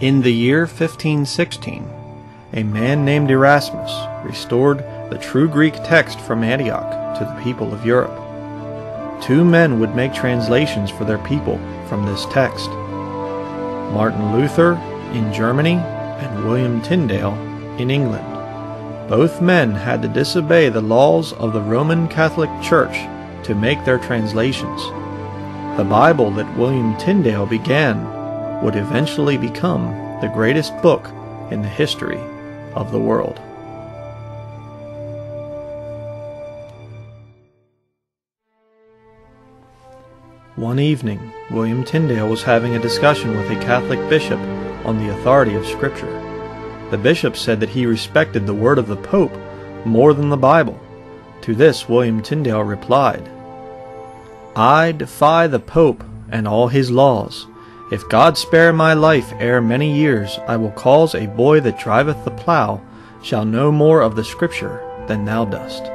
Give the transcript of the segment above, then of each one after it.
In the year 1516, a man named Erasmus restored the true Greek text from Antioch to the people of Europe. Two men would make translations for their people from this text Martin Luther in Germany and William Tyndale in England. Both men had to disobey the laws of the Roman Catholic Church to make their translations. The Bible that William Tyndale began would eventually become the greatest book in the history of the world. One evening, William Tyndale was having a discussion with a Catholic bishop on the authority of Scripture. The bishop said that he respected the word of the Pope more than the Bible. To this, William Tyndale replied, I defy the Pope and all his laws. If God spare my life ere many years, I will cause a boy that driveth the plough shall know more of the Scripture than thou dost.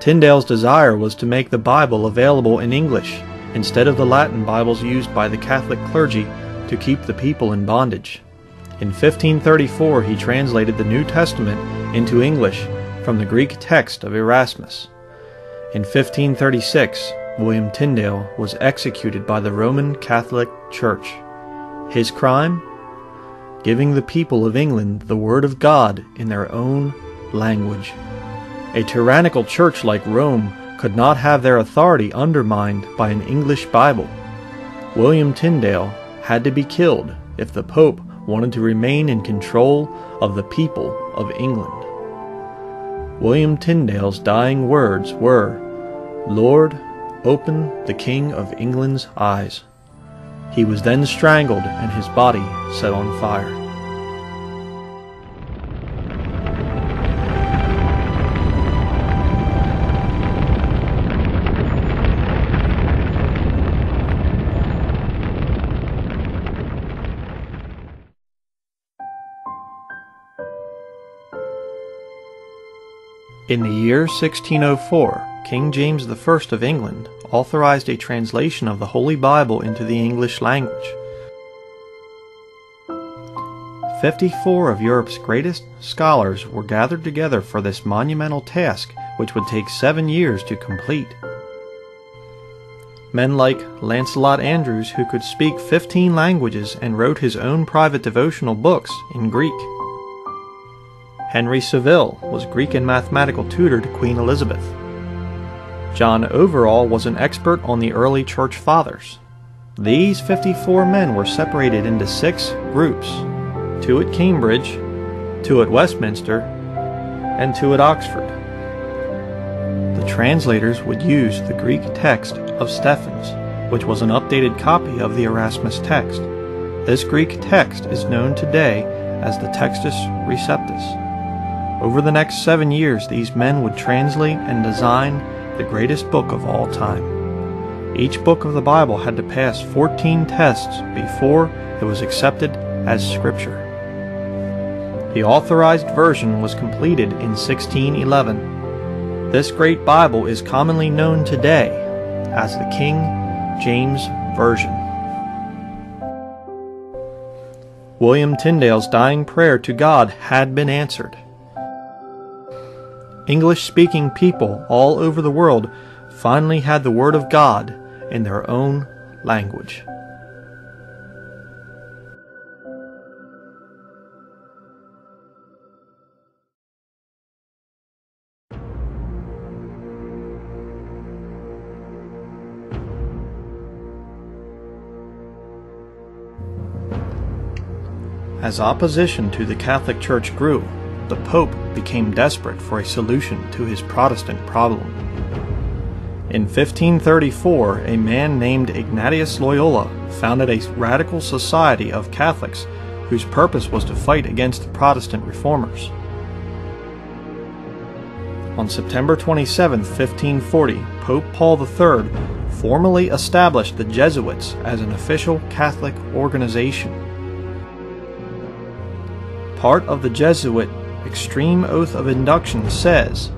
Tyndale's desire was to make the Bible available in English instead of the Latin Bibles used by the Catholic clergy to keep the people in bondage. In 1534 he translated the New Testament into English from the Greek text of Erasmus. In 1536, William Tyndale was executed by the Roman Catholic Church. His crime? Giving the people of England the Word of God in their own language. A tyrannical church like Rome could not have their authority undermined by an English Bible. William Tyndale had to be killed if the Pope wanted to remain in control of the people of England. William Tyndale's dying words were, Lord, open the King of England's eyes. He was then strangled and his body set on fire. In the year 1604, King James I of England authorized a translation of the Holy Bible into the English language. Fifty-four of Europe's greatest scholars were gathered together for this monumental task, which would take seven years to complete. Men like Lancelot Andrewes, who could speak 15 languages and wrote his own private devotional books in Greek. Henry Savile was Greek and mathematical tutor to Queen Elizabeth. John Overall was an expert on the early church fathers. These 54 men were separated into six groups two at Cambridge, two at Westminster, and two at Oxford. The translators would use the Greek text of Stephanus, which was an updated copy of the Erasmus text. This Greek text is known today as the Textus Receptus. Over the next seven years, these men would translate and design the greatest book of all time. Each book of the Bible had to pass 14 tests before it was accepted as Scripture. The authorized version was completed in 1611. This great Bible is commonly known today as the King James Version. William Tyndale's dying prayer to God had been answered. English speaking people all over the world finally had the Word of God in their own language. As opposition to the Catholic Church grew, the Pope became desperate for a solution to his Protestant problem. In 1534, a man named Ignatius Loyola founded a radical society of Catholics whose purpose was to fight against the Protestant reformers. On September 27, 1540, Pope Paul III formally established the Jesuits as an official Catholic organization. Part of the Jesuit extreme oath of induction says,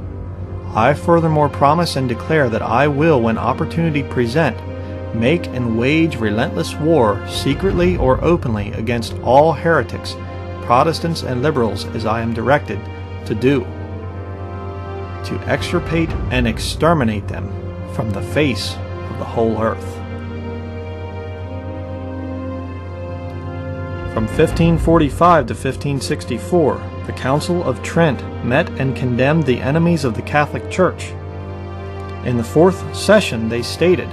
I furthermore promise and declare that I will, when opportunity present, make and wage relentless war, secretly or openly, against all heretics, Protestants and liberals, as I am directed to do, to extirpate and exterminate them from the face of the whole earth. From 1545 to 1564, the Council of Trent met and condemned the enemies of the Catholic Church. In the fourth session, they stated,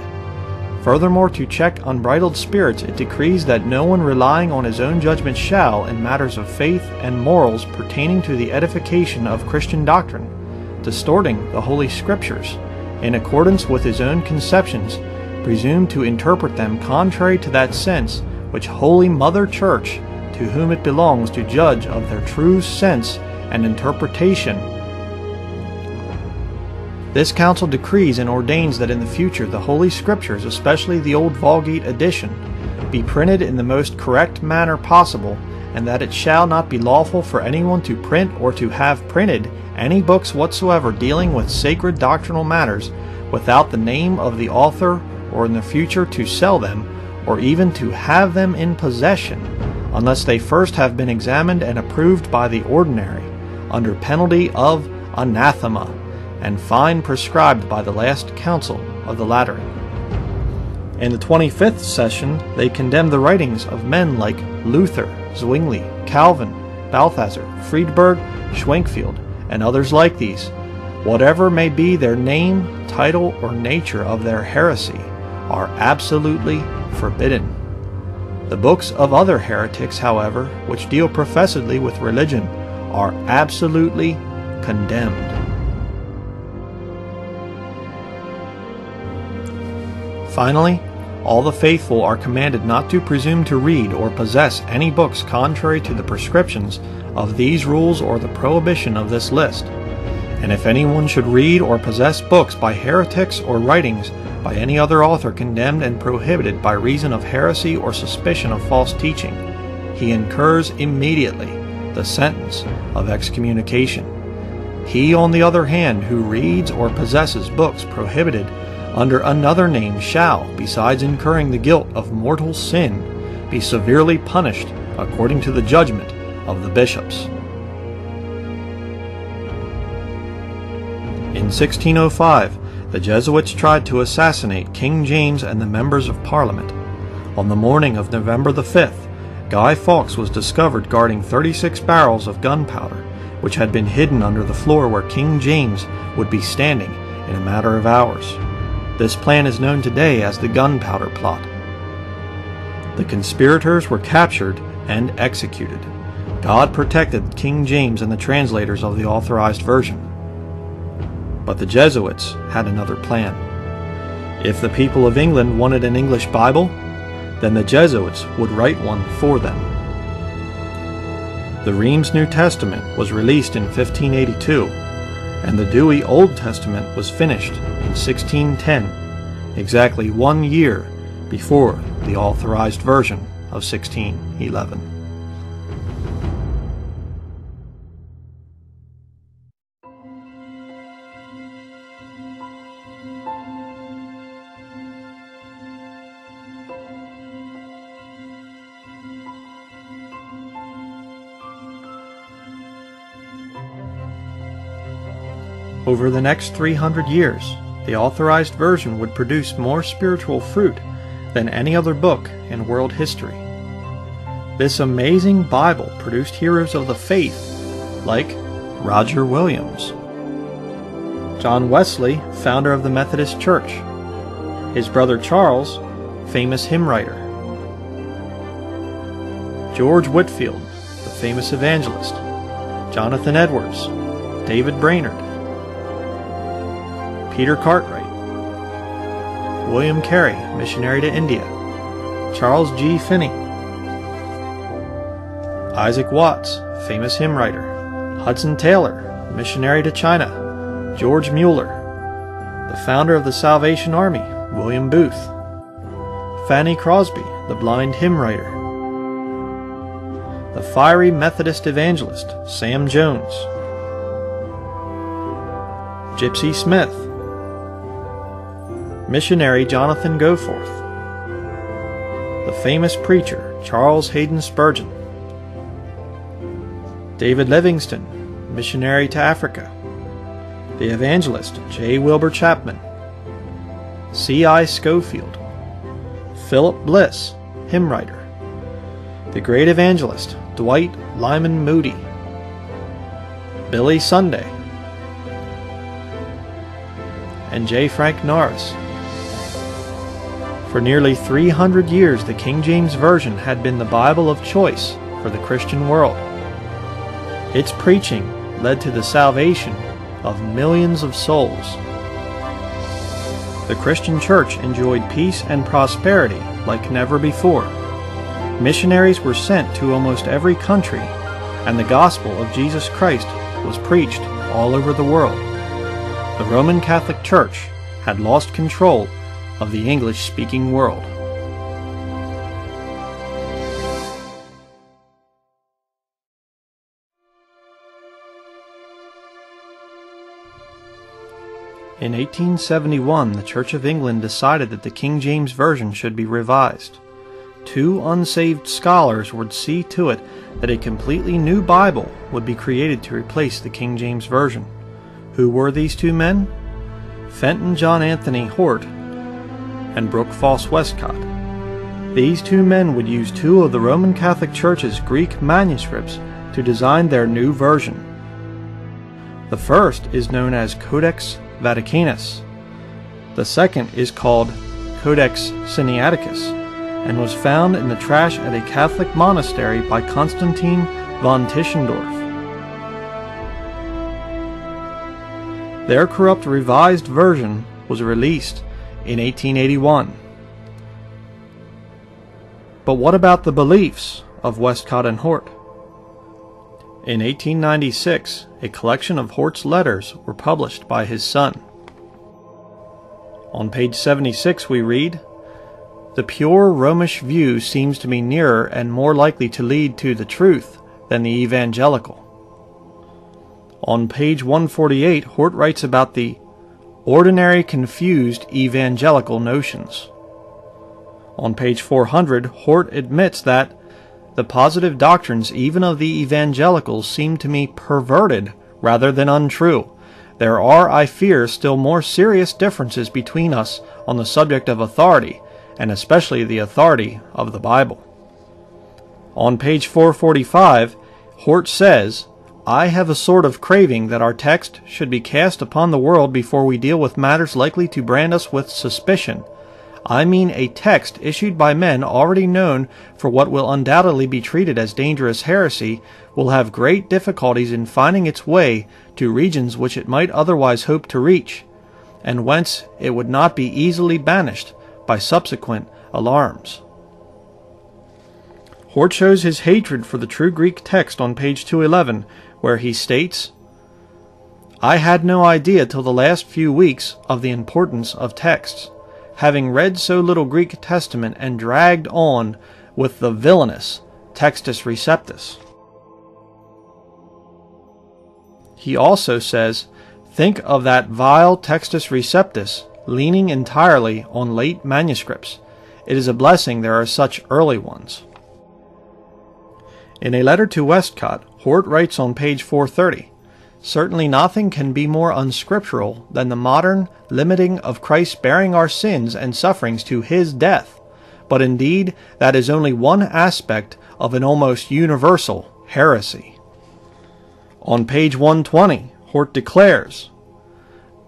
Furthermore, to check unbridled spirits, it decrees that no one relying on his own judgment shall, in matters of faith and morals pertaining to the edification of Christian doctrine, distorting the Holy Scriptures, in accordance with his own conceptions, presume to interpret them contrary to that sense which Holy Mother Church, to whom it belongs to judge of their true sense and interpretation, this council decrees and ordains that in the future the Holy Scriptures, especially the Old Vulgate edition, be printed in the most correct manner possible, and that it shall not be lawful for anyone to print or to have printed any books whatsoever dealing with sacred doctrinal matters without the name of the author, or in the future to sell them, or even to have them in possession, unless they first have been examined and approved by the ordinary, under penalty of anathema and fine prescribed by the last council of the Lateran. In the 25th session, they condemned the writings of men like Luther, Zwingli, Calvin, Balthasar, Friedberg, Schwenkfeld, and others like these. Whatever may be their name, title, or nature of their heresy, are absolutely forbidden. The books of other heretics, however, which deal professedly with religion, are absolutely condemned. Finally, all the faithful are commanded not to presume to read or possess any books contrary to the prescriptions of these rules or the prohibition of this list. And if anyone should read or possess books by heretics or writings by any other author condemned and prohibited by reason of heresy or suspicion of false teaching, he incurs immediately the sentence of excommunication. He, on the other hand, who reads or possesses books prohibited under another name shall, besides incurring the guilt of mortal sin, be severely punished according to the judgment of the bishops. In 1605, the Jesuits tried to assassinate King James and the members of Parliament. On the morning of November the 5th, Guy Fawkes was discovered guarding 36 barrels of gunpowder, which had been hidden under the floor where King James would be standing in a matter of hours. This plan is known today as the Gunpowder Plot. The conspirators were captured and executed. God protected King James and the translators of the authorized version. But the Jesuits had another plan. If the people of England wanted an English Bible, then the Jesuits would write one for them. The Rheims New Testament was released in 1582 and the Douay Old Testament was finished in 1610, exactly one year before the authorized version of 1611. Over the next 300 years, the authorized version would produce more spiritual fruit than any other book in world history. This amazing Bible produced heroes of the faith like Roger Williams, John Wesley, founder of the Methodist Church, his brother Charles, famous hymn writer, George Whitefield, the famous evangelist, Jonathan Edwards, David Brainerd, Peter Cartwright, William Carey, missionary to India, Charles G. Finney, Isaac Watts, famous hymn writer, Hudson Taylor, missionary to China, George Mueller, the founder of the Salvation Army, William Booth, Fanny Crosby, the blind hymn writer, the fiery Methodist evangelist, Sam Jones, Gypsy Smith, missionary Jonathan Goforth, the famous preacher Charles Haddon Spurgeon, David Livingstone, missionary to Africa, the evangelist J. Wilbur Chapman, C.I. Scofield, Philip Bliss, hymn writer, the great evangelist Dwight Lyman Moody, Billy Sunday, and J. Frank Norris. For nearly 300 years, the King James Version had been the Bible of choice for the Christian world. Its preaching led to the salvation of millions of souls. The Christian church enjoyed peace and prosperity like never before. Missionaries were sent to almost every country, and the gospel of Jesus Christ was preached all over the world. The Roman Catholic Church had lost control of the English speaking world. In 1871, the Church of England decided that the King James Version should be revised. Two unsaved scholars would see to it that a completely new Bible would be created to replace the King James Version. Who were these two men? Fenton John Anthony Hort and Brooke Foss Westcott. These two men would use two of the Roman Catholic Church's Greek manuscripts to design their new version. The first is known as Codex Vaticanus. The second is called Codex Sinaiticus and was found in the trash at a Catholic monastery by Constantine von Tischendorf. Their corrupt revised version was released in 1881. But what about the beliefs of Westcott and Hort? In 1896, a collection of Hort's letters were published by his son. On page 76 we read, The pure Romish view seems to me nearer and more likely to lead to the truth than the evangelical. On page 148, Hort writes about the ordinary confused evangelical notions. On page 400, Hort admits that the positive doctrines even of the evangelicals seem to me perverted rather than untrue. There are, I fear, still more serious differences between us on the subject of authority, and especially the authority of the Bible. On page 445, Hort says, I have a sort of craving that our text should be cast upon the world before we deal with matters likely to brand us with suspicion I mean a text issued by men already known for what will undoubtedly be treated as dangerous heresy will have great difficulties in finding its way to regions which it might otherwise hope to reach, and whence it would not be easily banished by subsequent alarms. Hort shows his hatred for the true Greek text on page 211, where he states, I had no idea till the last few weeks of the importance of texts having read so little Greek Testament and dragged on with the villainous Textus Receptus. He also says, Think of that vile Textus Receptus leaning entirely on late manuscripts. It is a blessing there are such early ones. In a letter to Westcott, Hort writes on page 430, Certainly nothing can be more unscriptural than the modern limiting of Christ bearing our sins and sufferings to his death. But indeed, that is only one aspect of an almost universal heresy. On page 120, Hort declares,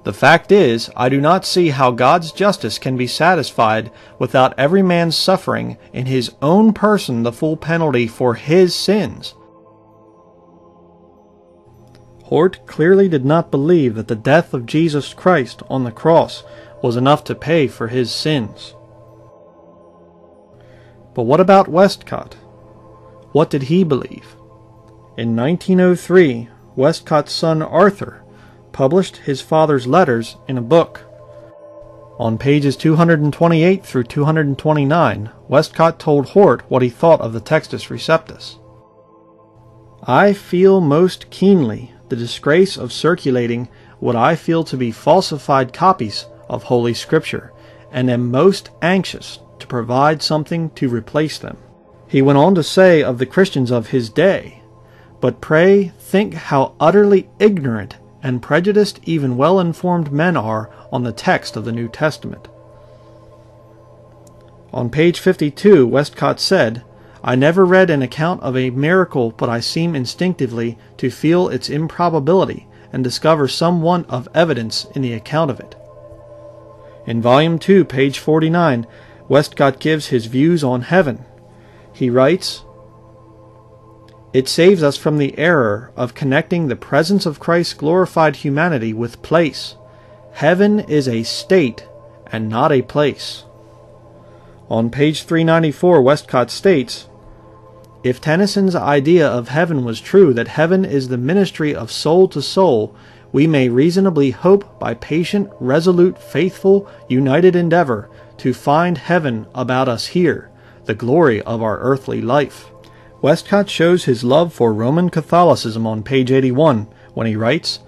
The fact is, I do not see how God's justice can be satisfied without every man suffering in his own person the full penalty for his sins Hort clearly did not believe that the death of Jesus Christ on the cross was enough to pay for his sins. But what about Westcott? What did he believe? In 1903, Westcott's son Arthur published his father's letters in a book. On pages 228 through 229, Westcott told Hort what he thought of the Textus Receptus. I feel most keenly the disgrace of circulating what I feel to be falsified copies of Holy Scripture, and am most anxious to provide something to replace them. He went on to say of the Christians of his day, But pray think how utterly ignorant and prejudiced even well informed men are on the text of the New Testament. On page 52, Westcott said, I never read an account of a miracle, but I seem instinctively to feel its improbability and discover some want of evidence in the account of it. In Volume 2, page 49, Westcott gives his views on heaven. He writes, It saves us from the error of connecting the presence of Christ's glorified humanity with place. Heaven is a state and not a place. On page 394, Westcott states, If Tennyson's idea of heaven was true, that heaven is the ministry of soul to soul, we may reasonably hope by patient, resolute, faithful, united endeavor to find heaven about us here, the glory of our earthly life. Westcott shows his love for Roman Catholicism on page 81 when he writes,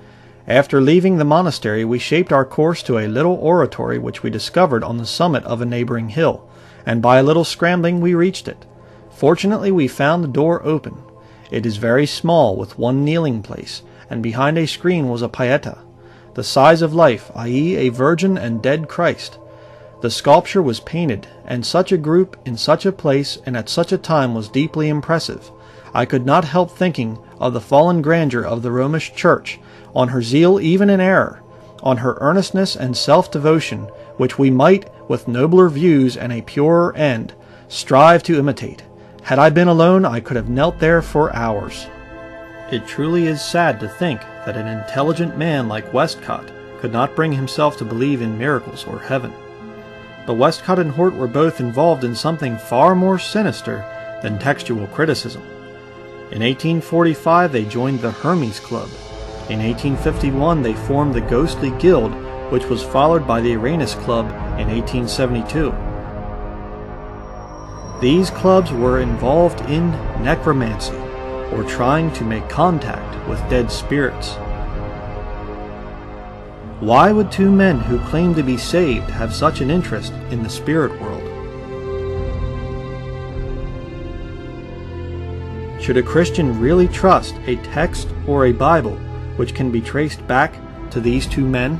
After leaving the monastery, we shaped our course to a little oratory which we discovered on the summit of a neighboring hill and by a little scrambling we reached it. Fortunately, we found the door open. It is very small, with one kneeling place, and behind a screen was a Pieta, the size of life, i.e., a Virgin and dead Christ. The sculpture was painted, and such a group in such a place and at such a time was deeply impressive. I could not help thinking of the fallen grandeur of the Romish Church, on her zeal even in error, on her earnestness and self devotion, which we might, with nobler views and a purer end, strive to imitate. Had I been alone, I could have knelt there for hours. It truly is sad to think that an intelligent man like Westcott could not bring himself to believe in miracles or heaven. But Westcott and Hort were both involved in something far more sinister than textual criticism. In 1845, they joined the Hermes Club. In 1851, they formed the Ghostly Guild, which was followed by the Eranus Club in 1872. These clubs were involved in necromancy, or trying to make contact with dead spirits. Why would two men who claim to be saved have such an interest in the spirit world? Should a Christian really trust a text or a Bible which can be traced back to these two men?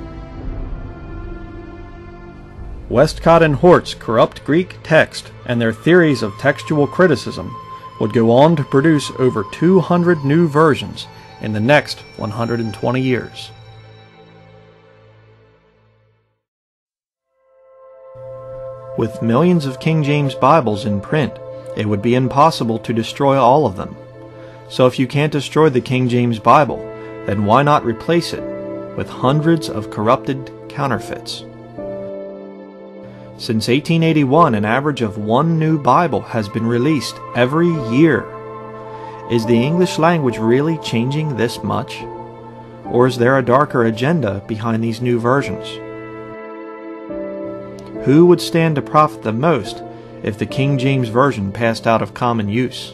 Westcott and Hort's corrupt Greek text and their theories of textual criticism would go on to produce over 200 new versions in the next 120 years. With millions of King James Bibles in print, it would be impossible to destroy all of them. So if you can't destroy the King James Bible, then why not replace it with hundreds of corrupted counterfeits? Since 1881, an average of one new Bible has been released every year. Is the English language really changing this much? Or is there a darker agenda behind these new versions? Who would stand to profit the most if the King James Version passed out of common use?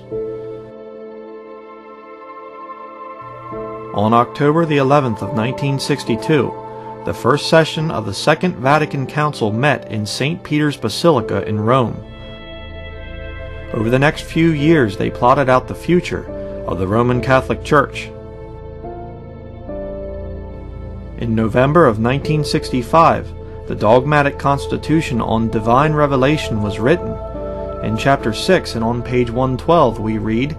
On October the 11th of 1962, the first session of the Second Vatican Council met in St. Peter's Basilica in Rome. Over the next few years, they plotted out the future of the Roman Catholic Church. In November of 1965, the dogmatic constitution on divine revelation was written. In chapter 6 and on page 112 we read,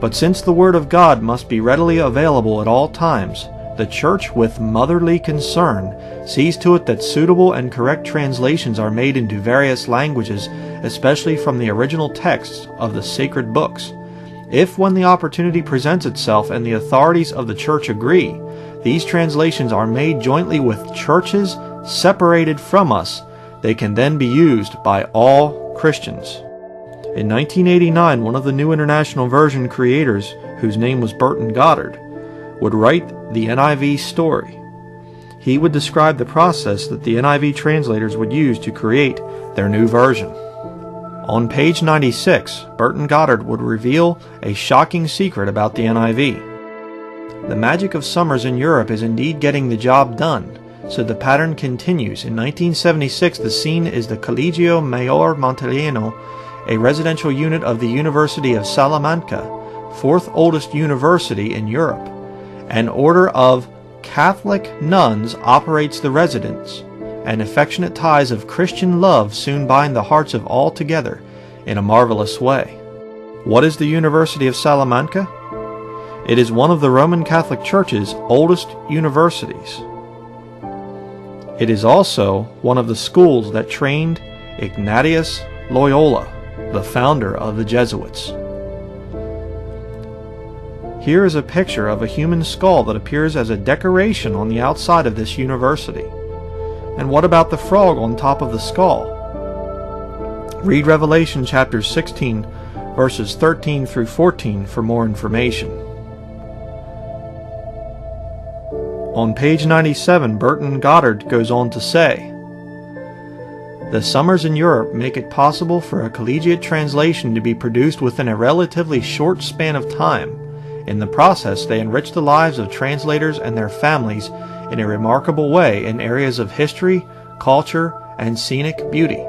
But since the Word of God must be readily available at all times, the Church, with motherly concern, sees to it that suitable and correct translations are made into various languages, especially from the original texts of the sacred books. If, when the opportunity presents itself and the authorities of the Church agree, these translations are made jointly with churches separated from us, they can then be used by all Christians. In 1989, one of the New International Version creators, whose name was Burton Goddard, would write the NIV story. He would describe the process that the NIV translators would use to create their new version. On page 96, Burton Goddard would reveal a shocking secret about the NIV. The magic of summers in Europe is indeed getting the job done, so the pattern continues. In 1976, the scene is the Colegio Mayor Montellano, a residential unit of the University of Salamanca, fourth oldest university in Europe. An order of Catholic nuns operates the residence, and affectionate ties of Christian love soon bind the hearts of all together in a marvelous way. What is the University of Salamanca? It is one of the Roman Catholic Church's oldest universities. It is also one of the schools that trained Ignatius Loyola, the founder of the Jesuits. Here is a picture of a human skull that appears as a decoration on the outside of this university. And what about the frog on top of the skull? Read Revelation chapter 16, verses 13 through 14 for more information. On page 97, Burton Goddard goes on to say, The summers in Europe make it possible for a collegiate translation to be produced within a relatively short span of time in the process, they enrich the lives of translators and their families in a remarkable way in areas of history, culture, and scenic beauty.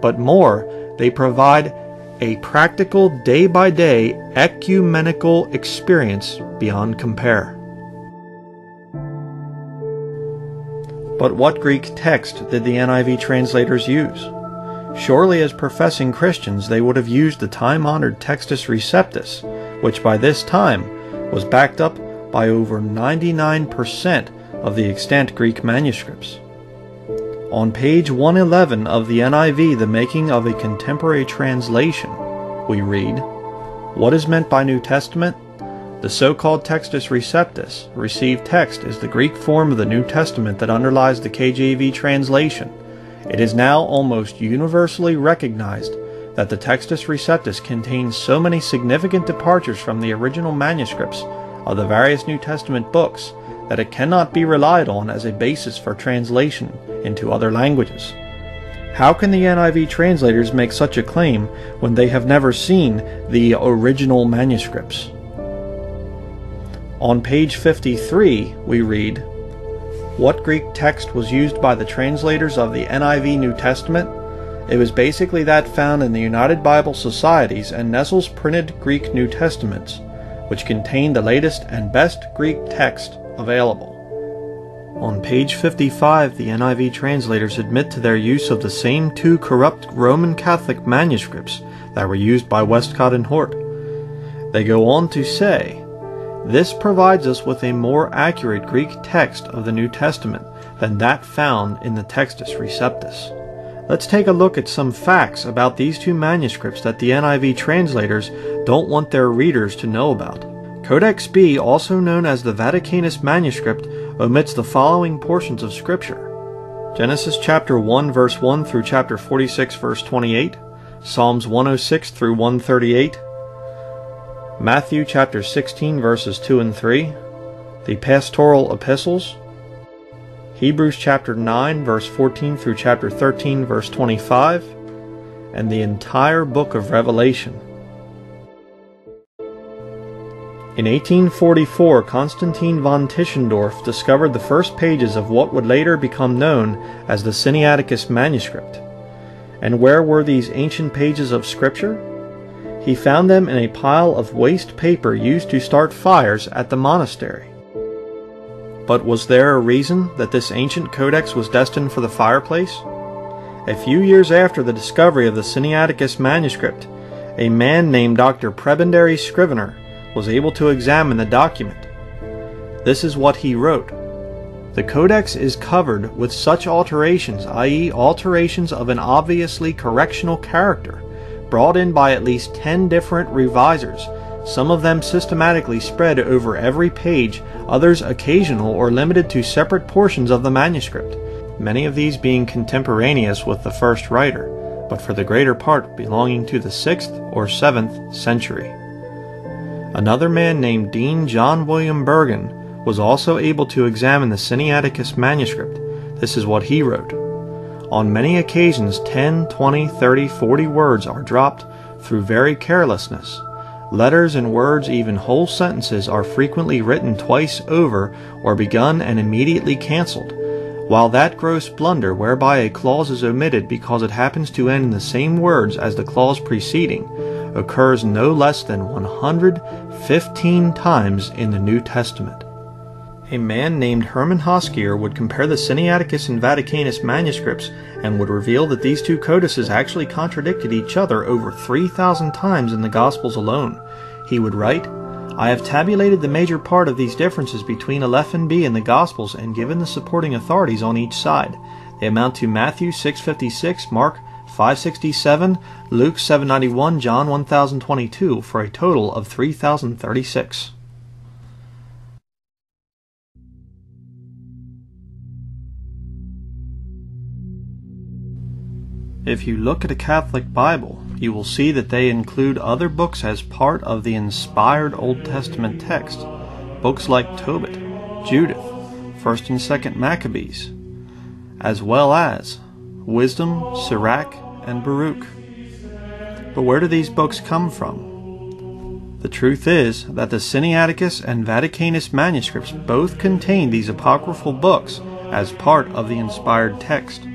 But more, they provide a practical day by day ecumenical experience beyond compare. But what Greek text did the NIV translators use? Surely, as professing Christians, they would have used the time honored Textus Receptus, which by this time was backed up by over 99% of the extant Greek manuscripts. On page 111 of the NIV, The Making of a Contemporary Translation, we read, What is meant by New Testament? The so-called Textus Receptus, received text, is the Greek form of the New Testament that underlies the KJV translation. It is now almost universally recognized that the Textus Receptus contains so many significant departures from the original manuscripts of the various New Testament books that it cannot be relied on as a basis for translation into other languages. How can the NIV translators make such a claim when they have never seen the original manuscripts? On page 53, we read, What Greek text was used by the translators of the NIV New Testament it was basically that found in the United Bible Societies and Nestle's printed Greek New Testaments, which contain the latest and best Greek text available. On page 55, the NIV translators admit to their use of the same two corrupt Roman Catholic manuscripts that were used by Westcott and Hort. They go on to say, This provides us with a more accurate Greek text of the New Testament than that found in the Textus Receptus. Let's take a look at some facts about these two manuscripts that the NIV translators don't want their readers to know about. Codex B, also known as the Vaticanus manuscript, omits the following portions of Scripture. Genesis chapter 1 verse 1 through chapter 46 verse 28, Psalms 106 through 138, Matthew chapter 16 verses 2 and 3, the pastoral epistles, Hebrews chapter 9, verse 14 through chapter 13, verse 25, and the entire book of Revelation. In 1844, Constantine von Tischendorf discovered the first pages of what would later become known as the Sinaiticus manuscript. And where were these ancient pages of Scripture? He found them in a pile of waste paper used to start fires at the monastery. But was there a reason that this ancient codex was destined for the fireplace? A few years after the discovery of the Sinaiticus manuscript, a man named Dr. Prebendary Scrivener was able to examine the document. This is what he wrote. The codex is covered with such alterations, i.e., alterations of an obviously correctional character, brought in by at least ten different revisers, some of them systematically spread over every page, others occasional or limited to separate portions of the manuscript, many of these being contemporaneous with the first writer, but for the greater part belonging to the 6th or 7th century. Another man named Dean John William Burgon was also able to examine the Sinaiticus manuscript. This is what he wrote. On many occasions 10, 20, 30, 40 words are dropped through very carelessness Letters and words, even whole sentences, are frequently written twice over or begun and immediately cancelled. while that gross blunder whereby a clause is omitted because it happens to end in the same words as the clause preceding occurs no less than 115 times in the New Testament. A man named Hermann Hoskier would compare the Sinaiticus and Vaticanus manuscripts and would reveal that these two codices actually contradicted each other over 3,000 times in the Gospels alone. He would write, I have tabulated the major part of these differences between Aleph and B in the Gospels and given the supporting authorities on each side. They amount to Matthew 656, Mark 567, Luke 791, John 1022 for a total of 3036. If you look at a Catholic Bible, you will see that they include other books as part of the inspired Old Testament text. Books like Tobit, Judith, 1st and 2nd Maccabees, as well as Wisdom, Sirach, and Baruch. But where do these books come from? The truth is that the Sinaiticus and Vaticanus manuscripts both contain these apocryphal books as part of the inspired text.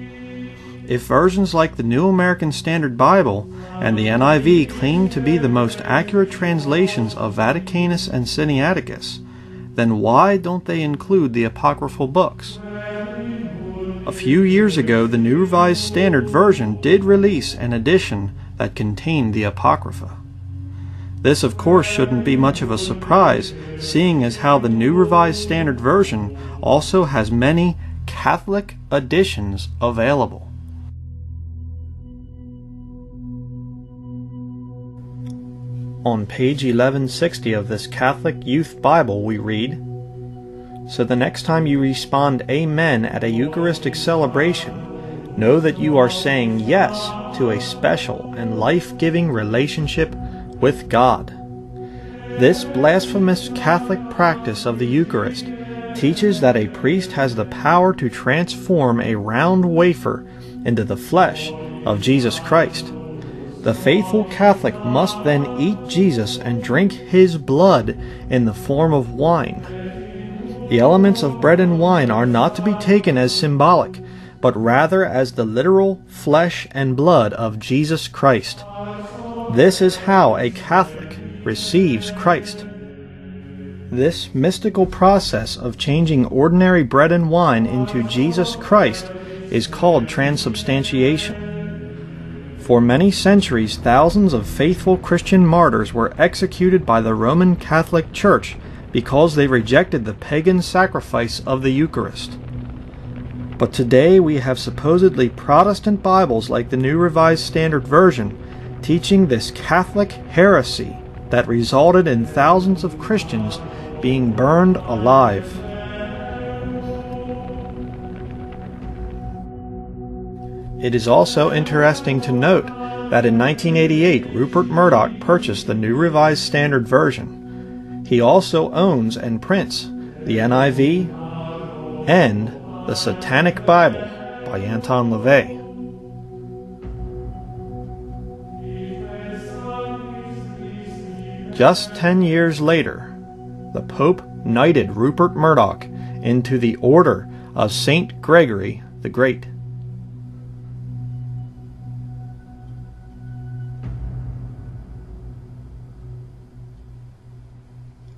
If versions like the New American Standard Bible and the NIV claim to be the most accurate translations of Vaticanus and Sinaiticus, then why don't they include the apocryphal books? A few years ago, the New Revised Standard Version did release an edition that contained the Apocrypha. This, of course, shouldn't be much of a surprise, seeing as how the New Revised Standard Version also has many Catholic editions available. On page 1160 of this Catholic Youth Bible, we read So the next time you respond Amen at a Eucharistic celebration, know that you are saying yes to a special and life giving relationship with God. This blasphemous Catholic practice of the Eucharist teaches that a priest has the power to transform a round wafer into the flesh of Jesus Christ. The faithful Catholic must then eat Jesus and drink his blood in the form of wine. The elements of bread and wine are not to be taken as symbolic, but rather as the literal flesh and blood of Jesus Christ. This is how a Catholic receives Christ. This mystical process of changing ordinary bread and wine into Jesus Christ is called transubstantiation. For many centuries, thousands of faithful Christian martyrs were executed by the Roman Catholic Church because they rejected the pagan sacrifice of the Eucharist. But today we have supposedly Protestant Bibles like the New Revised Standard Version teaching this Catholic heresy that resulted in thousands of Christians being burned alive. It is also interesting to note that in 1988 Rupert Murdoch purchased the New Revised Standard Version. He also owns and prints the NIV and the Satanic Bible by Anton LaVey. Just ten years later, the Pope knighted Rupert Murdoch into the Order of St. Gregory the Great.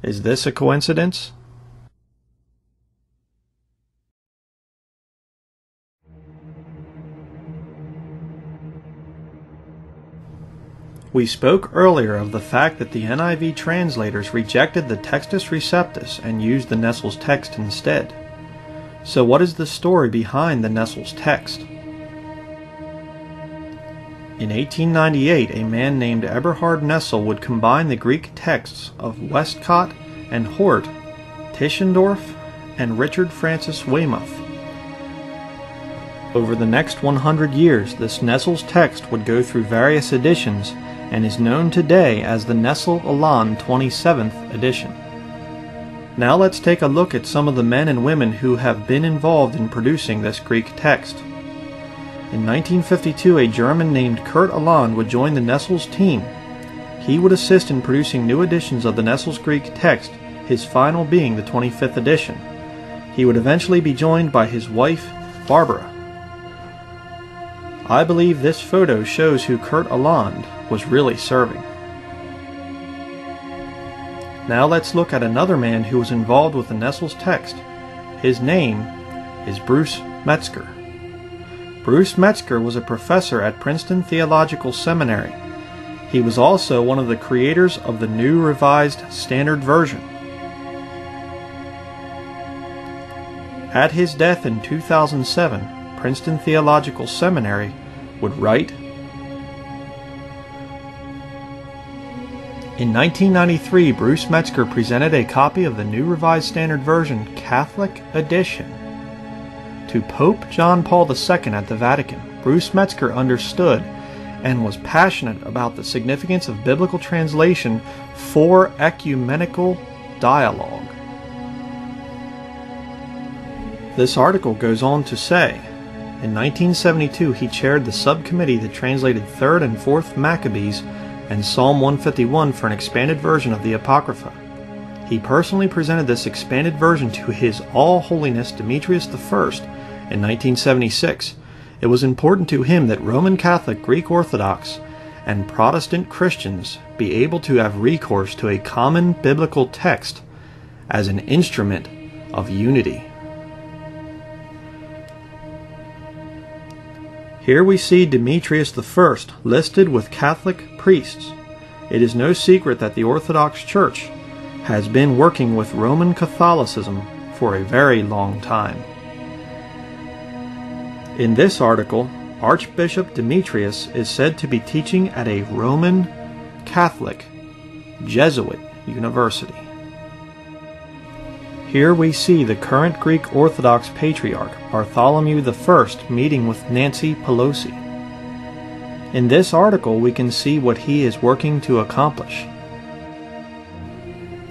Is this a coincidence? We spoke earlier of the fact that the NIV translators rejected the Textus Receptus and used the Nestle's text instead. So what is the story behind the Nestle's text? In 1898, a man named Eberhard Nestle would combine the Greek texts of Westcott and Hort, Tischendorf, and Richard Francis Weymouth. Over the next 100 years, this Nestle's text would go through various editions and is known today as the Nestle Aland 27th edition. Now let's take a look at some of the men and women who have been involved in producing this Greek text. In 1952, a German named Kurt Aland would join the Nestle's team. He would assist in producing new editions of the Nestle's Greek text, his final being the 25th edition. He would eventually be joined by his wife, Barbara. I believe this photo shows who Kurt Aland was really serving. Now let's look at another man who was involved with the Nestle's text. His name is Bruce Metzger. Bruce Metzger was a professor at Princeton Theological Seminary. He was also one of the creators of the New Revised Standard Version. At his death in 2007, Princeton Theological Seminary would write In 1993, Bruce Metzger presented a copy of the New Revised Standard Version Catholic Edition to Pope John Paul II at the Vatican. Bruce Metzger understood and was passionate about the significance of biblical translation for ecumenical dialogue. This article goes on to say, in 1972 he chaired the subcommittee that translated 3rd and 4th Maccabees and Psalm 151 for an expanded version of the Apocrypha. He personally presented this expanded version to His All Holiness Demetrius I in 1976. It was important to him that Roman Catholic, Greek Orthodox, and Protestant Christians be able to have recourse to a common biblical text as an instrument of unity. Here we see Demetrius I listed with Catholic priests. It is no secret that the Orthodox Church has been working with Roman Catholicism for a very long time. In this article, Archbishop Demetrius is said to be teaching at a Roman Catholic Jesuit university. Here we see the current Greek Orthodox Patriarch Bartholomew I meeting with Nancy Pelosi. In this article, we can see what he is working to accomplish.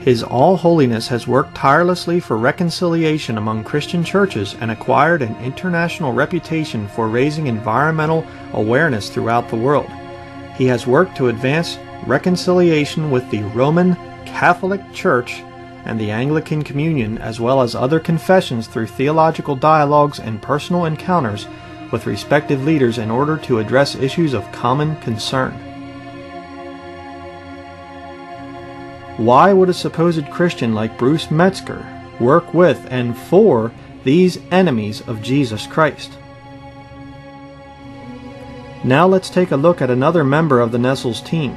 His All Holiness has worked tirelessly for reconciliation among Christian churches and acquired an international reputation for raising environmental awareness throughout the world. He has worked to advance reconciliation with the Roman Catholic Church and the Anglican Communion, as well as other confessions through theological dialogues and personal encounters with respective leaders in order to address issues of common concern. Why would a supposed Christian like Bruce Metzger work with and for these enemies of Jesus Christ? Now let's take a look at another member of the Nestle's team.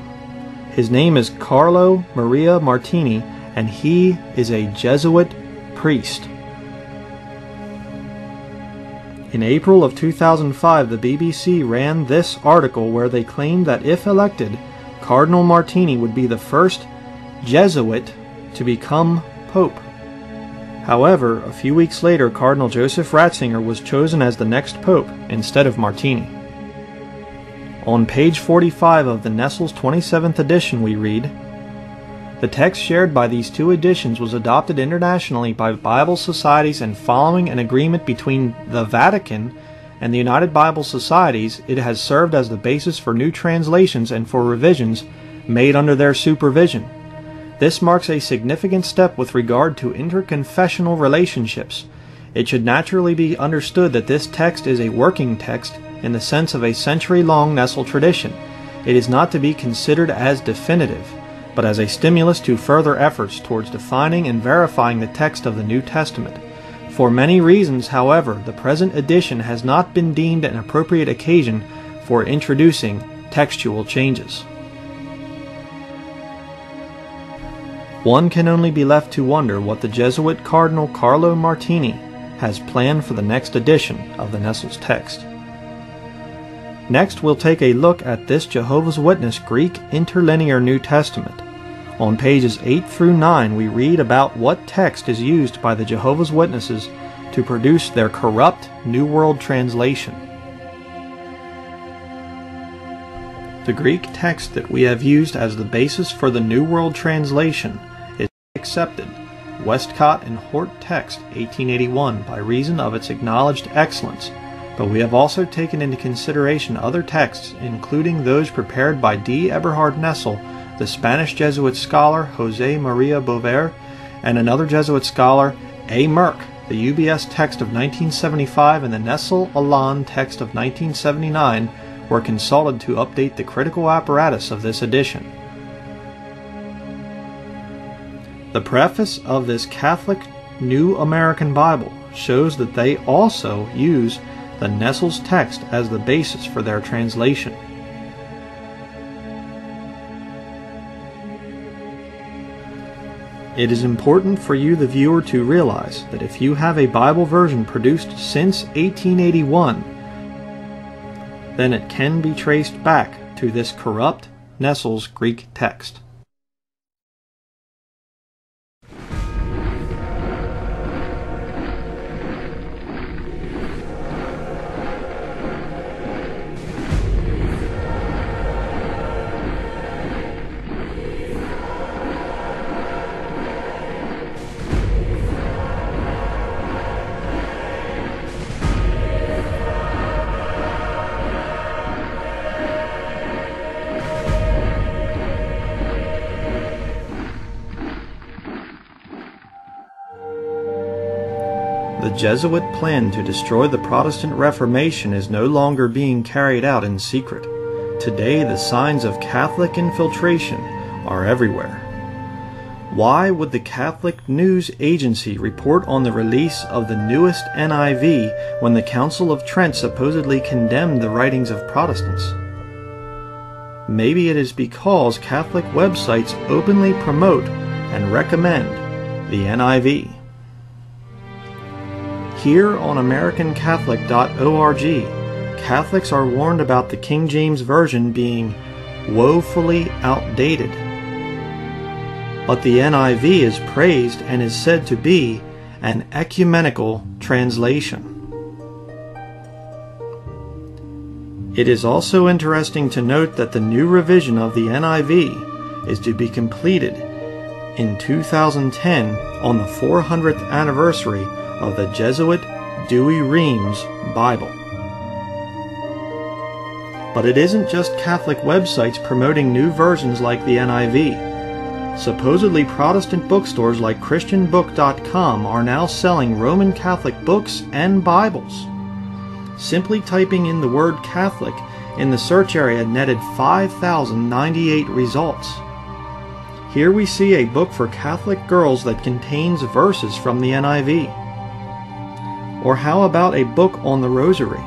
His name is Carlo Maria Martini, and he is a Jesuit priest. In April of 2005, the BBC ran this article where they claimed that if elected, Cardinal Martini would be the first Jesuit to become Pope. However, a few weeks later, Cardinal Joseph Ratzinger was chosen as the next Pope instead of Martini. On page 45 of the Nestle's 27th edition, we read the text shared by these two editions was adopted internationally by Bible societies and following an agreement between the Vatican and the United Bible Societies, it has served as the basis for new translations and for revisions made under their supervision. This marks a significant step with regard to interconfessional relationships. It should naturally be understood that this text is a working text in the sense of a century long Nestle tradition. It is not to be considered as definitive but as a stimulus to further efforts towards defining and verifying the text of the New Testament. For many reasons, however, the present edition has not been deemed an appropriate occasion for introducing textual changes. One can only be left to wonder what the Jesuit Cardinal Carlo Martini has planned for the next edition of the Nestle's text. Next, we'll take a look at this Jehovah's Witness Greek interlinear New Testament. On pages 8 through 9, we read about what text is used by the Jehovah's Witnesses to produce their corrupt New World Translation. The Greek text that we have used as the basis for the New World Translation accepted Westcott and Hort Text 1881 by reason of its acknowledged excellence, but we have also taken into consideration other texts, including those prepared by D. Eberhard Nestle the Spanish Jesuit scholar Jose Maria Bover, and another Jesuit scholar, A. Merk, the UBS text of 1975 and the Nestle Aland text of 1979 were consulted to update the critical apparatus of this edition. The preface of this Catholic New American Bible shows that they also use the Nestle's text as the basis for their translation. It is important for you, the viewer, to realize that if you have a Bible version produced since 1881, then it can be traced back to this corrupt Nestle's Greek text. The Jesuit plan to destroy the Protestant Reformation is no longer being carried out in secret. Today, the signs of Catholic infiltration are everywhere. Why would the Catholic News Agency report on the release of the newest NIV when the Council of Trent supposedly condemned the writings of Protestants? Maybe it is because Catholic websites openly promote and recommend the NIV. Here on AmericanCatholic.org, Catholics are warned about the King James Version being woefully outdated. But the NIV is praised and is said to be an ecumenical translation. It is also interesting to note that the new revision of the NIV is to be completed in 2010 on the 400th anniversary of the Jesuit Douay Rheims Bible. But it isn't just Catholic websites promoting new versions like the NIV. Supposedly Protestant bookstores like ChristianBook.com are now selling Roman Catholic books and Bibles. Simply typing in the word Catholic in the search area netted 5,098 results. Here we see a book for Catholic girls that contains verses from the NIV. Or how about a book on the Rosary?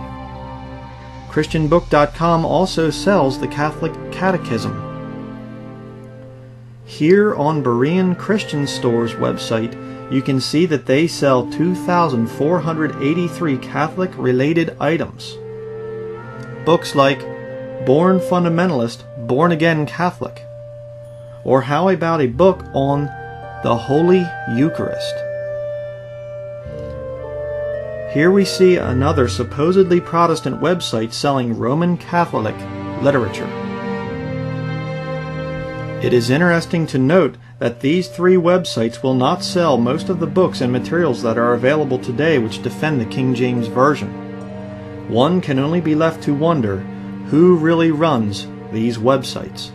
ChristianBook.com also sells the Catholic Catechism. Here on Berean Christian Store's website, you can see that they sell 2,483 Catholic related items. Books like Born Fundamentalist, Born Again Catholic. Or how about a book on the Holy Eucharist? Here we see another supposedly Protestant website selling Roman Catholic literature. It is interesting to note that these three websites will not sell most of the books and materials that are available today which defend the King James Version. One can only be left to wonder who really runs these websites.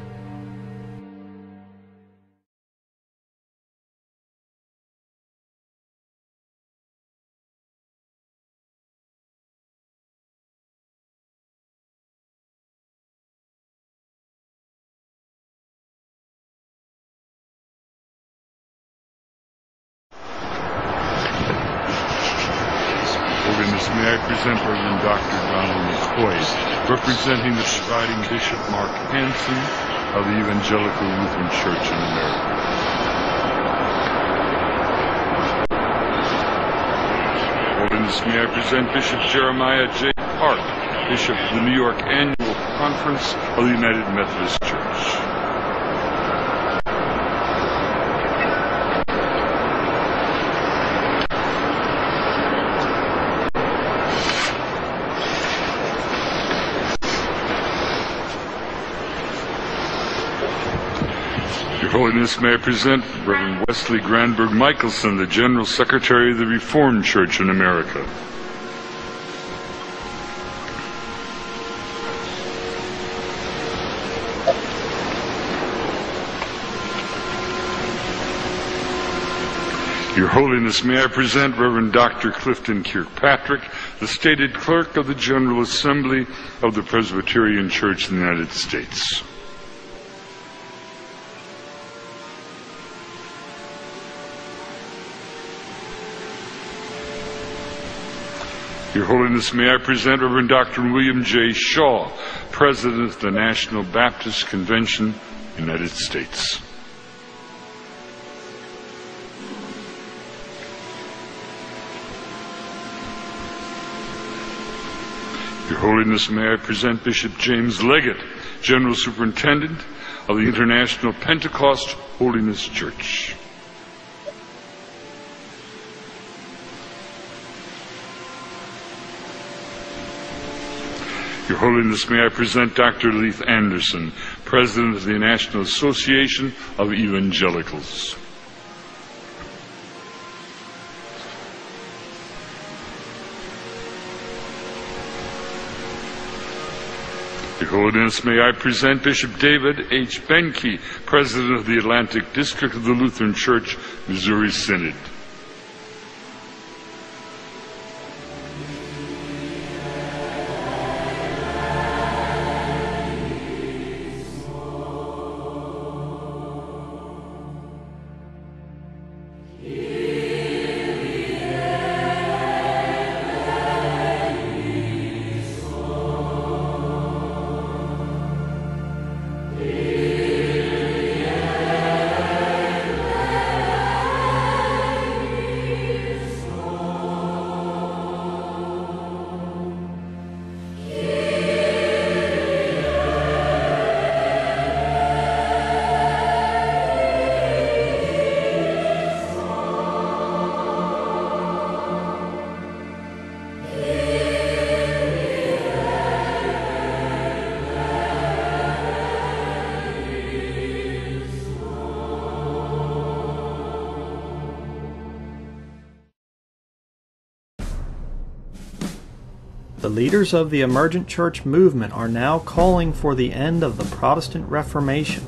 Hanson of the Evangelical Lutheran Church in America. Holiness, may I present Bishop Jeremiah J. Park, Bishop of the New York Annual Conference of the United Methodist Church. Holiness, may I present Reverend Wesley Granberg Michaelson, the General Secretary of the Reformed Church in America. Your Holiness, may I present Reverend Dr. Clifton Kirkpatrick, the stated clerk of the General Assembly of the Presbyterian Church in the United States. Your Holiness, may I present Reverend Dr. William J. Shaw, President of the National Baptist Convention, United States. Your Holiness, may I present Bishop James Leggett, General Superintendent of the International Pentecost Holiness Church. Your Holiness, may I present Dr. Leith Anderson, President of the National Association of Evangelicals. Your Holiness, may I present Bishop David H. Benke, President of the Atlantic District of the Lutheran Church, Missouri Synod. The leaders of the emergent church movement are now calling for the end of the Protestant Reformation.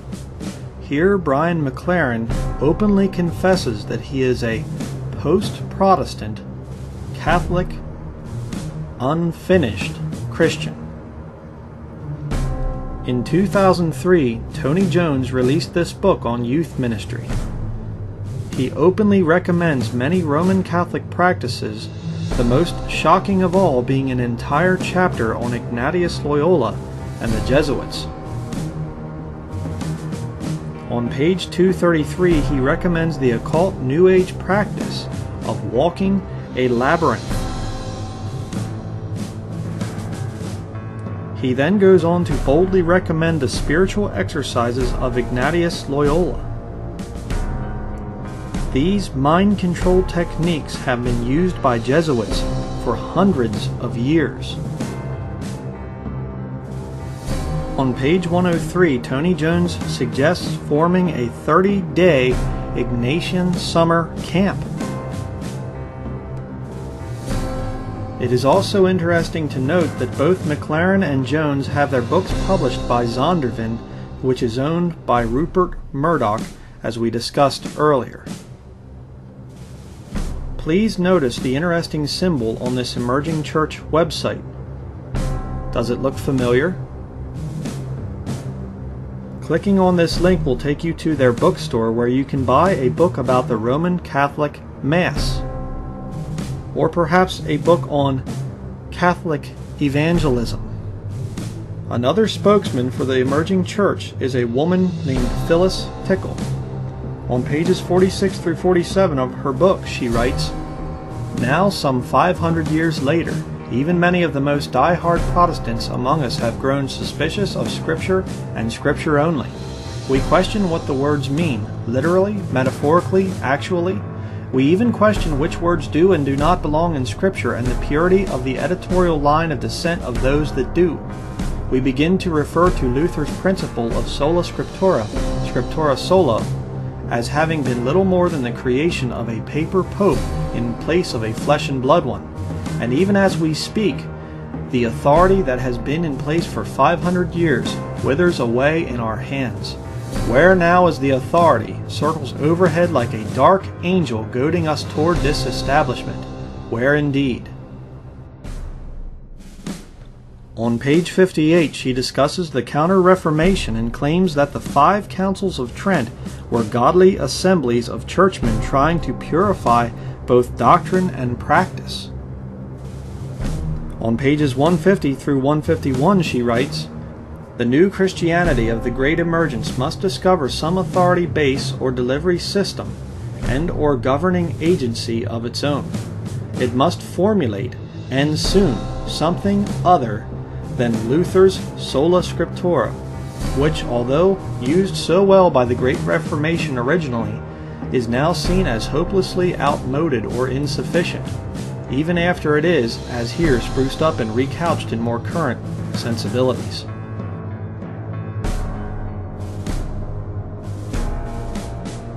Here, Brian McLaren openly confesses that he is a post Protestant, Catholic, unfinished Christian. In 2003, Tony Jones released this book on youth ministry. He openly recommends many Roman Catholic practices the most shocking of all being an entire chapter on Ignatius Loyola and the Jesuits. On page 233, he recommends the occult New Age practice of walking a labyrinth. He then goes on to boldly recommend the spiritual exercises of Ignatius Loyola. These mind control techniques have been used by Jesuits for hundreds of years. On page 103, Tony Jones suggests forming a 30 day Ignatian summer camp. It is also interesting to note that both McLaren and Jones have their books published by Zondervan, which is owned by Rupert Murdoch, as we discussed earlier. Please notice the interesting symbol on this emerging church website. Does it look familiar? Clicking on this link will take you to their bookstore where you can buy a book about the Roman Catholic Mass, or perhaps a book on Catholic evangelism. Another spokesman for the emerging church is a woman named Phyllis Tickle. On pages 46 through 47 of her book, she writes Now, some 500 years later, even many of the most die-hard Protestants among us have grown suspicious of Scripture and Scripture only. We question what the words mean, literally, metaphorically, actually. We even question which words do and do not belong in Scripture and the purity of the editorial line of descent of those that do. We begin to refer to Luther's principle of sola scriptura, scriptura sola, as having been little more than the creation of a paper pope in place of a flesh and blood one. And even as we speak, the authority that has been in place for 500 years withers away in our hands. Where now is the authority circles overhead like a dark angel goading us toward this establishment. Where indeed? On page 58, she discusses the Counter Reformation and claims that the five councils of Trent were godly assemblies of churchmen trying to purify both doctrine and practice. On pages 150 through 151, she writes The new Christianity of the Great Emergence must discover some authority base or delivery system and or governing agency of its own. It must formulate, and soon, something other than Luther's Sola Scriptura, which, although used so well by the Great Reformation originally, is now seen as hopelessly outmoded or insufficient, even after it is, as here, spruced up and recouched in more current sensibilities.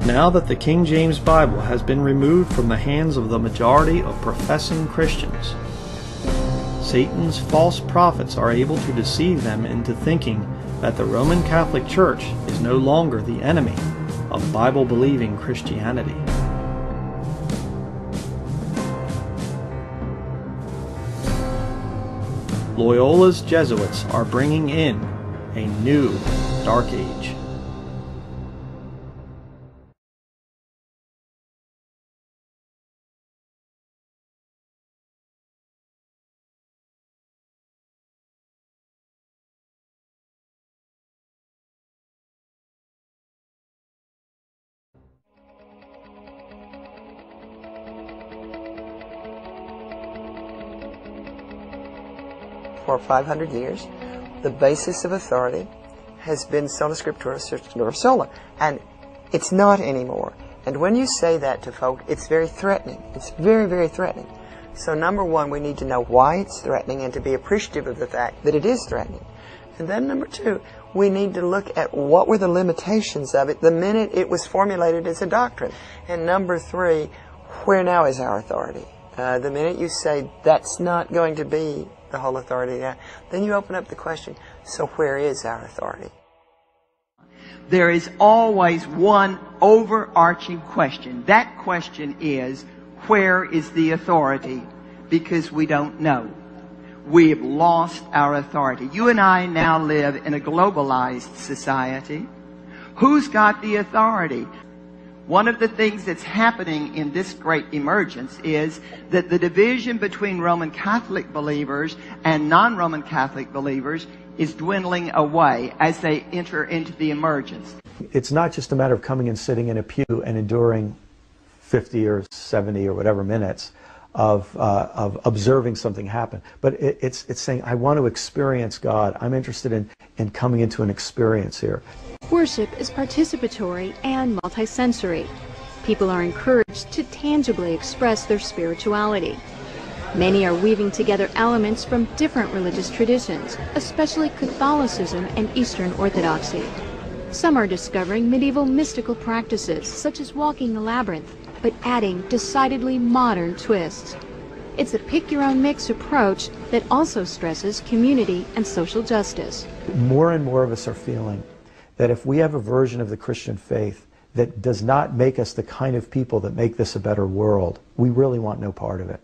Now that the King James Bible has been removed from the hands of the majority of professing Christians, Satan's false prophets are able to deceive them into thinking that the Roman Catholic Church is no longer the enemy of Bible believing Christianity. Loyola's Jesuits are bringing in a new Dark Age. 500 years, the basis of authority has been sola scriptura scriptura sola, and it's not anymore. And when you say that to folk, it's very threatening. It's very, very threatening. So number one, we need to know why it's threatening and to be appreciative of the fact that it is threatening. And then number two, we need to look at what were the limitations of it the minute it was formulated as a doctrine. And number three, where now is our authority? Uh, the minute you say that's not going to be the whole authority now, then you open up the question, so where is our authority? There is always one overarching question. That question is, where is the authority? Because we don't know. We have lost our authority. You and I now live in a globalized society. Who's got the authority? One of the things that's happening in this great emergence is that the division between Roman Catholic believers and non-Roman Catholic believers is dwindling away as they enter into the emergence. It's not just a matter of coming and sitting in a pew and enduring 50 or 70 or whatever minutes of, uh, of observing something happen. But it, it's, it's saying, I want to experience God. I'm interested in, in coming into an experience here. Worship is participatory and multisensory. People are encouraged to tangibly express their spirituality. Many are weaving together elements from different religious traditions, especially Catholicism and Eastern Orthodoxy. Some are discovering medieval mystical practices, such as walking the labyrinth, but adding decidedly modern twists. It's a pick-your-own-mix approach that also stresses community and social justice. More and more of us are feeling that if we have a version of the Christian faith that does not make us the kind of people that make this a better world, we really want no part of it.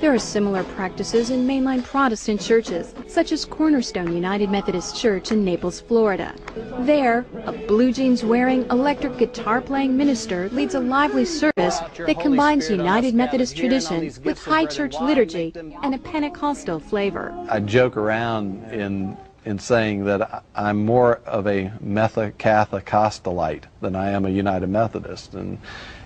There are similar practices in mainline Protestant churches, such as Cornerstone United Methodist Church in Naples, Florida. There, a blue jeans wearing, electric guitar playing minister leads a lively service that combines United Methodist tradition with high church liturgy and a Pentecostal flavor. I joke around in in saying that I'm more of a Methodist-Catholicostalite than I am a United Methodist. And,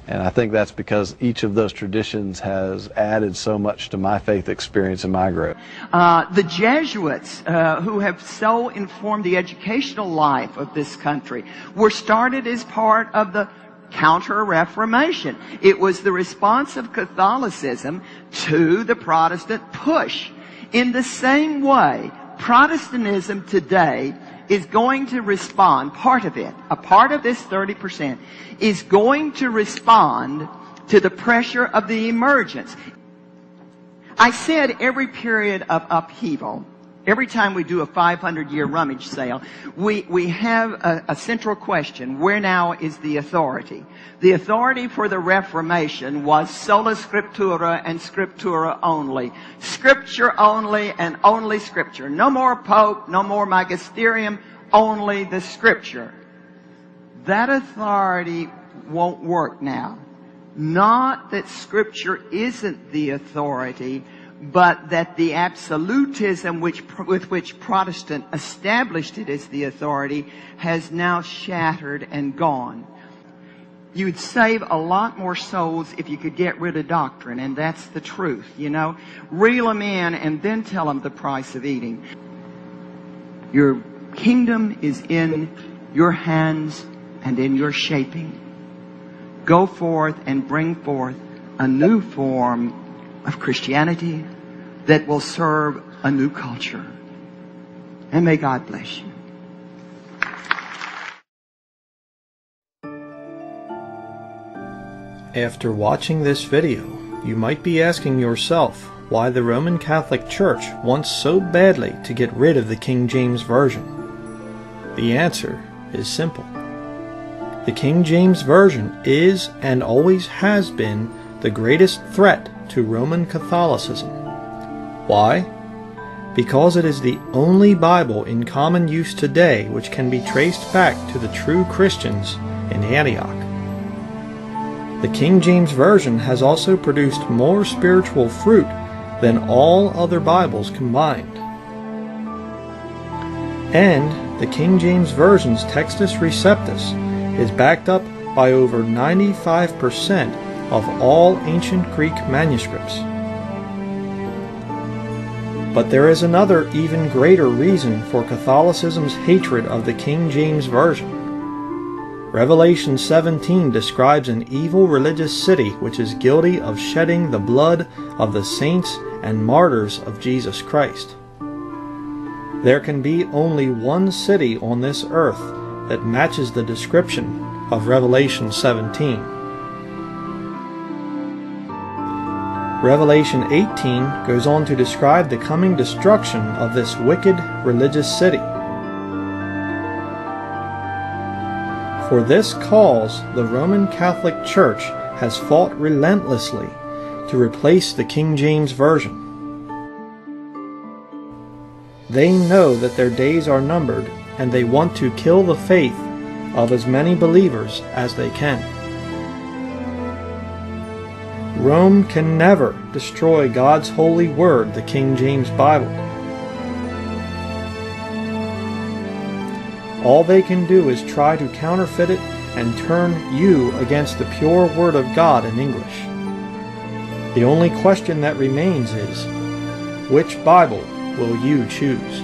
and I think that's because each of those traditions has added so much to my faith experience and my growth. Uh, the Jesuits, uh, who have so informed the educational life of this country, were started as part of the Counter-Reformation. It was the response of Catholicism to the Protestant push. In the same way, Protestantism today is going to respond, part of it, a part of this 30%, is going to respond to the pressure of the emergence. I said every period of upheaval Every time we do a 500 year rummage sale, we, we have a, a, central question. Where now is the authority? The authority for the Reformation was sola scriptura and scriptura only. Scripture only and only scripture. No more pope, no more magisterium, only the scripture. That authority won't work now. Not that scripture isn't the authority, but that the absolutism which, with which Protestant established it as the authority has now shattered and gone. You'd save a lot more souls if you could get rid of doctrine, and that's the truth, you know. Reel them in and then tell them the price of eating. Your kingdom is in your hands and in your shaping. Go forth and bring forth a new form of Christianity that will serve a new culture. And may God bless you. After watching this video, you might be asking yourself why the Roman Catholic Church wants so badly to get rid of the King James Version. The answer is simple. The King James Version is and always has been the greatest threat to Roman Catholicism. Why? Because it is the only Bible in common use today which can be traced back to the true Christians in Antioch. The King James Version has also produced more spiritual fruit than all other Bibles combined. And the King James Version's Textus Receptus is backed up by over 95% of all ancient Greek manuscripts. But there is another even greater reason for Catholicism's hatred of the King James Version. Revelation 17 describes an evil religious city which is guilty of shedding the blood of the saints and martyrs of Jesus Christ. There can be only one city on this earth that matches the description of Revelation 17. Revelation 18 goes on to describe the coming destruction of this wicked religious city. For this cause, the Roman Catholic Church has fought relentlessly to replace the King James Version. They know that their days are numbered and they want to kill the faith of as many believers as they can. Rome can never destroy God's holy word, the King James Bible. All they can do is try to counterfeit it and turn you against the pure Word of God in English. The only question that remains is, which Bible will you choose?